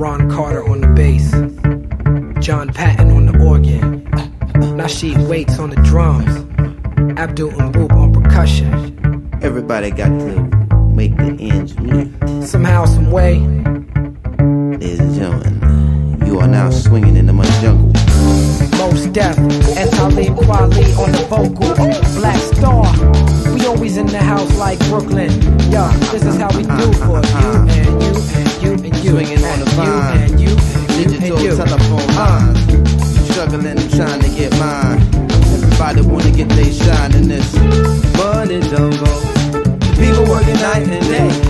Ron Carter on the bass, John Patton on the organ, Nasheet Waits on the drums, Abdou M'Boup on percussion. Everybody got to make the ends meet. Somehow, some way, Ladies and gentlemen, you are now swinging in the money jungle. Mos Def, and Talib Kweli on the vocal, Black Star. We always in the house like Brooklyn. Yeah, this is how we do for you and you and you and you Swinging on the and you and you and you Digital and you. telephone Uh, lines. Struggling and trying to get mine. Everybody wanna get they shine in this money jungle. People working night and day.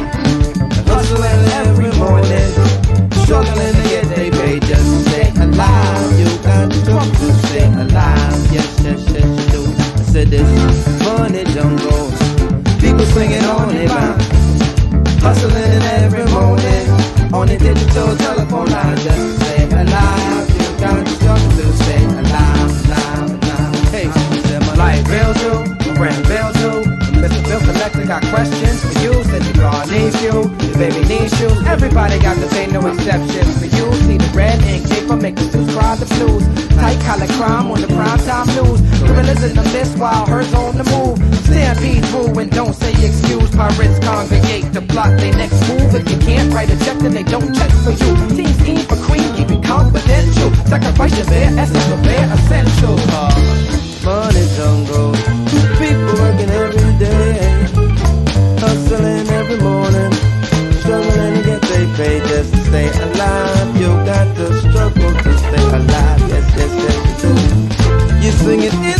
On the digital telephone line just to stay alive. You got to struggle to stay alive, alive, alive. Hey, said my like Bill too, friend Bill too. Mr. Bill Collector got questions for you. Said your girl needs you, your baby needs you. Everybody got to pay, no exceptions for you. See the red ink paper make the suits cry the blues. Tight collar crime on the prime time news. Gorillas in the mist while hers on the move. Stampede through and don't say excuse. Pirates congregate to plot their next move. If you can't write a check, then they don't check for you. Team scheme for cream, keep it confidential. Sacrifice your bare essence for bare essentials. Uh, money jungle. People working every day, hustling every morning, struggling to get just to stay alive. You got to struggle to stay alive. Yes, yes, yes, you singing in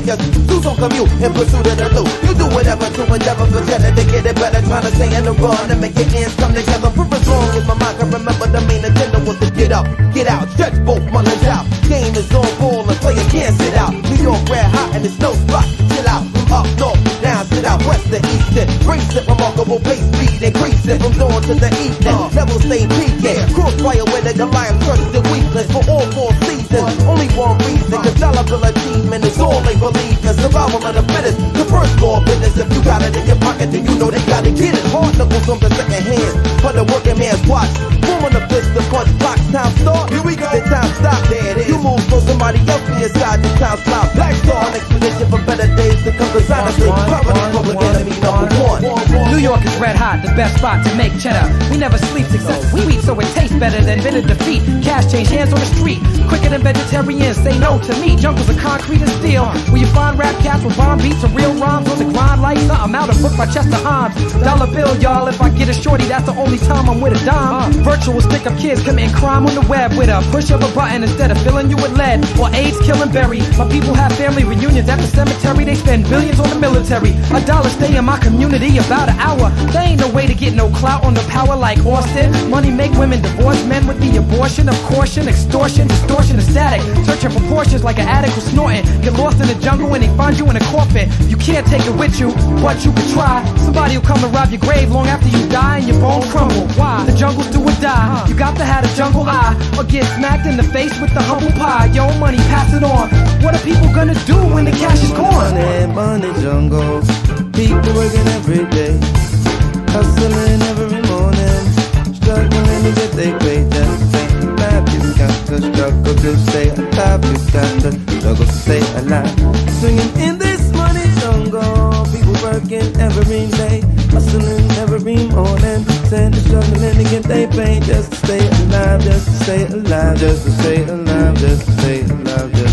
just lose on commute in pursuit of the loot. You do whatever to endeavor for cheddar to get it better. Trying to stay in the run and make your ends come together. For as long as my mind can remember, the main agenda was to get up, get out, stretch both my legs out. Game is on ball and players can't sit out. New York red hot and it's no spot. Chill out, up north, down, sit out, west to east. And brace it, remarkable pace, speed increasing from dawn to the evening. Level stay peaking. Crossfire where the Goliath crush the weakness for all four seasons. Only one reason, cause dollar achievement is all they believe The Survival of the fittest. The first law of business, if you got it in your pocket, then you know they gotta get it. Hard knuckles on the second hand, but the working man's watch. Forming a fist to punch blocks, time start. Here we go. The time stop, there it is. You move so somebody else be inside, the time stop. Black Star, an expedition for better days to come. Cause honestly, poverty, best spot to make cheddar. We never sleep except we eat, so it tastes better than bitter defeat. Cash change hands on the street, quicker than vegetarians say no to meat. Jungles of concrete and steel, where you find rap cats with bomb beats and real rhymes on the grind like something out of book by Chester Himes. Dollar bill, y'all, if I get a shorty, that's the only time I'm with a dime. Virtual stick up kids committing crime on the web with a push of a button instead of filling you with lead or AIDS killing berry. My people have family reunions at the cemetery, they spend billions on the military. A dollar stay in my community about an hour. There clout on the power like Austin. Money make women divorce men with the abortion of caution, extortion, distortion, and static. Searching proportions like an addict who's snorting. Get lost in the jungle when they find you in a coffin. You can't take it with you, but you can try. Somebody will come and rob your grave long after you die and your bones crumble. Why? The jungle's do or die. You got to have a jungle eye or get smacked in the face with the humble pie. Yo, money, pass it on. What are people gonna do when the cash is gone? Money, money jungle. People working every day, Hustling every morning, struggling to get their way. Just stay alive, you got to struggle to stay alive. You got to struggle to stay alive. Swinging in this money jungle, people working every day, hustling every morning, and struggling to get their pay. Just to stay alive, just to stay alive, just to stay alive, just to stay alive. Just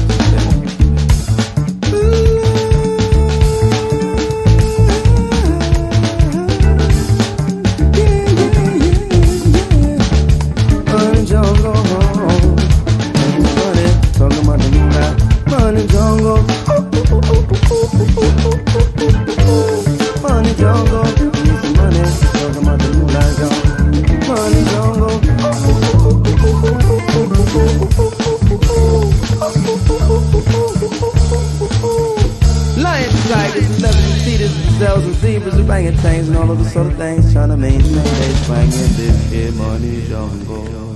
receivers are banging chains and all of the sort of things trying to maintain They're in this here money jungle.